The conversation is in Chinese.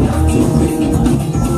now i